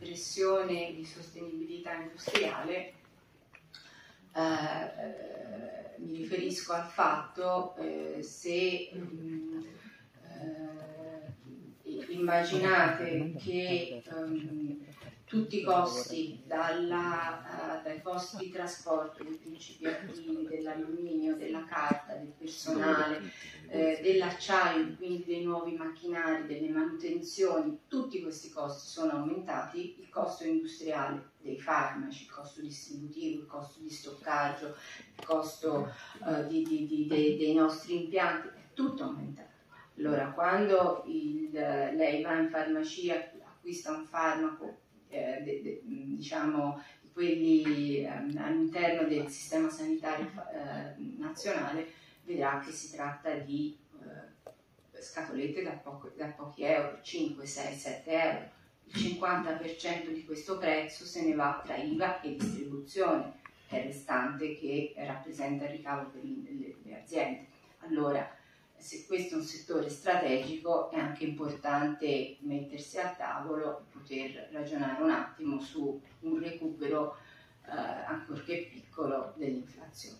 pressione di sostenibilità industriale eh, eh, mi riferisco al fatto eh, se mh, mm, eh, immaginate che um, tutti i costi, dalla, uh, dai costi di trasporto, dei principi attivi, dell'alluminio, della carta, del personale, eh, dell'acciaio, quindi dei nuovi macchinari, delle manutenzioni, tutti questi costi sono aumentati, il costo industriale dei farmaci, il costo distributivo, il costo di stoccaggio, il costo uh, di, di, di, dei, dei nostri impianti, è tutto aumentato. Allora, quando il, lei va in farmacia, acquista un farmaco eh, de, de, diciamo, quelli eh, all'interno del sistema sanitario eh, nazionale, vedrà che si tratta di eh, scatolette da, poco, da pochi euro, 5, 6, 7 euro. Il 50% di questo prezzo se ne va tra IVA e distribuzione, è il restante che rappresenta il ricavo per le, le aziende. Allora, se questo è un settore strategico è anche importante mettersi a tavolo e poter ragionare un attimo su un recupero eh, ancorché piccolo dell'inflazione.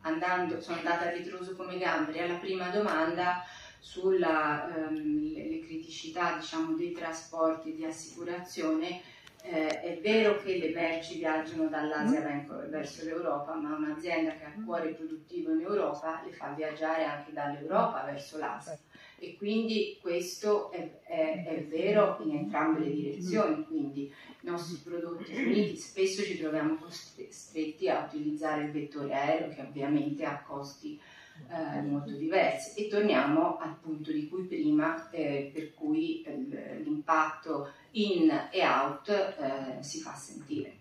Andando, sono andata a ritroso come gamberi alla prima domanda sulle ehm, criticità diciamo, dei trasporti di assicurazione eh, è vero che le merci viaggiano dall'Asia mm. verso l'Europa, ma un'azienda che ha il cuore produttivo in Europa le fa viaggiare anche dall'Europa verso l'Asia. E quindi questo è, è, è vero in entrambe le direzioni, quindi i nostri prodotti finiti spesso ci troviamo costretti a utilizzare il vettore aereo che ovviamente ha costi eh, molto diversi. E torniamo al punto di cui prima, eh, per cui l'impatto in e out eh, si fa sentire.